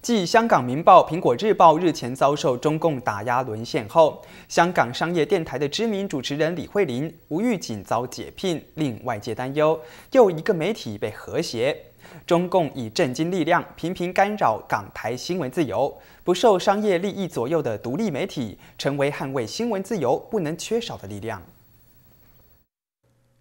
继香港《明报》、《苹果日报》日前遭受中共打压沦陷后，香港商业电台的知名主持人李慧玲无预警遭解聘，令外界担忧又一个媒体被和谐。中共以震惊力量频频干扰港台新闻自由，不受商业利益左右的独立媒体，成为捍卫新闻自由不能缺少的力量。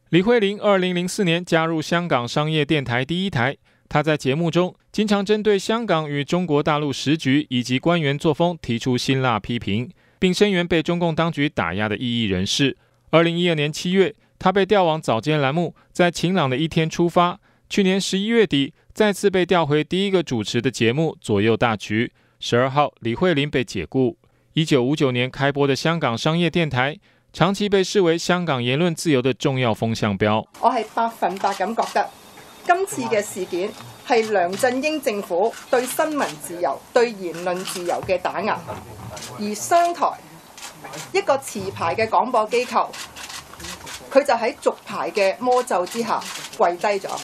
李慧玲二零零四年加入香港商业电台第一台。他在节目中经常针对香港与中国大陆时局以及官员作风提出辛辣批评，并声援被中共当局打压的异议人士。二零一二年七月，他被调往早间栏目，在晴朗的一天出发。去年十一月底，再次被调回第一个主持的节目《左右大局》。十二号，李慧玲被解雇。一九五九年开播的香港商业电台，长期被视为香港言论自由的重要风向标。我系百分百咁觉得。今次嘅事件係梁振英政府對新聞自由、對言論自由嘅打壓，而商台一個持牌嘅廣播機構，佢就喺續牌嘅魔咒之下跪低咗。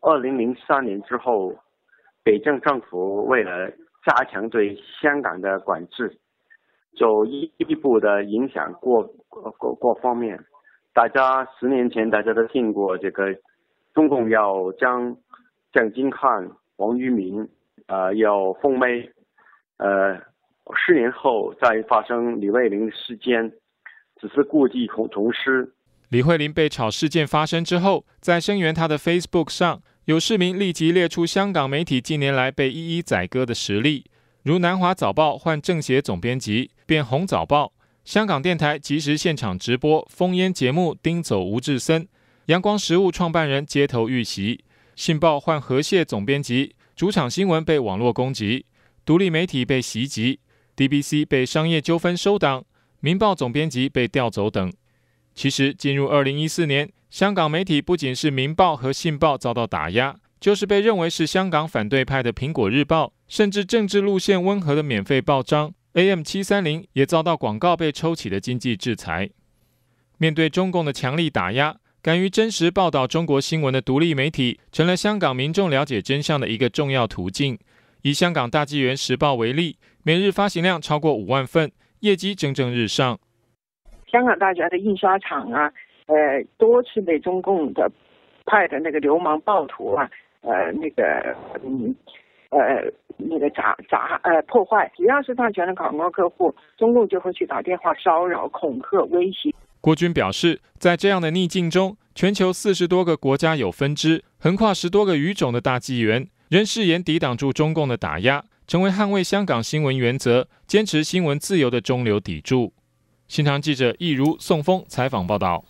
二零零三年之後，北京政府為了加強對香港的管制，就一一步的影響各各各方面。大家十年前大家都聽過這個。中共要將鄭金漢、王玉明，呃，要封美，呃，十年後再發生李慧玲事件，只是故技重重施。李慧玲被炒事件發生之後，在聲援她的 Facebook 上，有市民立即列出香港媒體近年來被一一宰割的實例，如南華早報換政協總編輯變紅早報，香港電台即時現場直播封煙節目盯走吳志森。阳光食物创办人街头遇袭，信报换和諧總編輯，主场新闻被网络攻击，独立媒体被袭击，DBC 被商业纠纷收档，明报总编辑被调走等。其实进入二零一四年，香港媒体不仅是明报和信报遭到打压，就是被认为是香港反对派的苹果日报，甚至政治路线温和的免费报章 AM 七三零也遭到广告被抽起的经济制裁。面对中共的强力打压。敢于真實報道中國新聞的獨立媒體，成了香港民眾了解真相的一個重要途徑。以香港大紀元時報為例，每日發行量超過五萬份，業績蒸蒸日上。香港大學的印刷廠啊，呃，多次被中共的派的那個流氓暴徒啊，呃，那個，嗯，呃，那個砸砸，呃，破壞。只要是大學的廣告客戶，中共就會去打電話騷擾、恐嚇、威脅。郭军表示，在这样的逆境中，全球四十多个国家有分支，横跨十多个语种的大纪元，仍誓言抵挡住中共的打压，成为捍卫香港新闻原则、坚持新闻自由的中流砥柱。新唐记者易如宋峰采访报道。